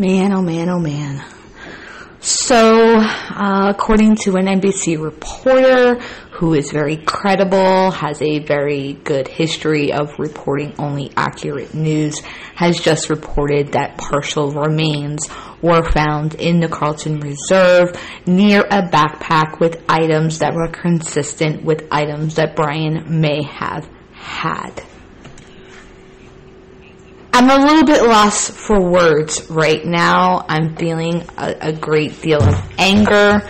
Man, oh man, oh man. So, uh, according to an NBC reporter who is very credible, has a very good history of reporting only accurate news, has just reported that partial remains were found in the Carlton Reserve near a backpack with items that were consistent with items that Brian may have had. I'm a little bit lost for words right now. I'm feeling a, a, great deal of anger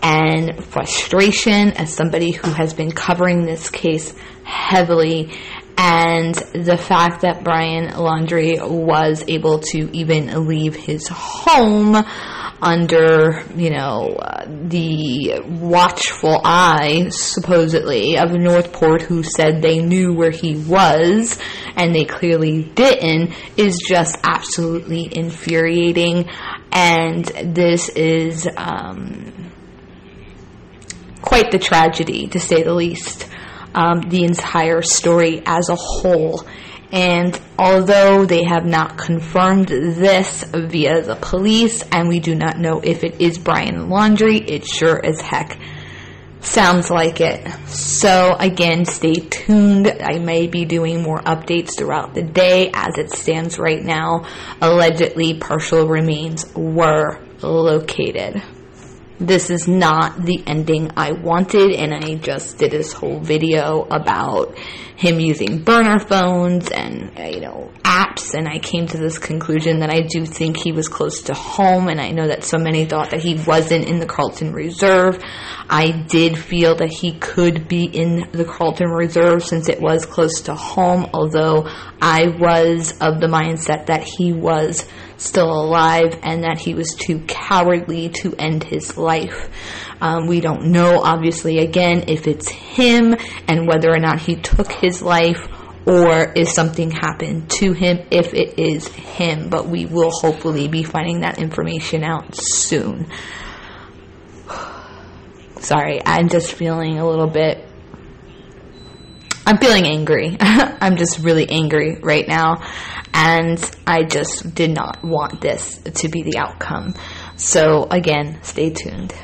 and frustration as somebody who has been covering this case heavily. And the fact that Brian Laundrie was able to even leave his home under, you know, uh, the watchful eye, supposedly, of North Port who said they knew where he was and they clearly didn't is just absolutely infuriating. And this is um, quite the tragedy, to say the least. Um, the entire story as a whole and although they have not confirmed this via the police, and we do not know if it is Brian Laundrie, it sure as heck sounds like it. So, again, stay tuned. I may be doing more updates throughout the day. As it stands right now, allegedly, partial remains were located this is not the ending I wanted, and I just did this whole video about him using burner phones and, you know, apps, and I came to this conclusion that I do think he was close to home, and I know that so many thought that he wasn't in the Carlton Reserve. I did feel that he could be in the Carlton Reserve since it was close to home, although I was of the mindset that he was still alive and that he was too cowardly to end his life. Um, we don't know, obviously, again, if it's him and whether or not he took his life or if something happened to him if it is him. But we will hopefully be finding that information out soon. Sorry, I'm just feeling a little bit. I'm feeling angry. I'm just really angry right now and I just did not want this to be the outcome. So, again, stay tuned.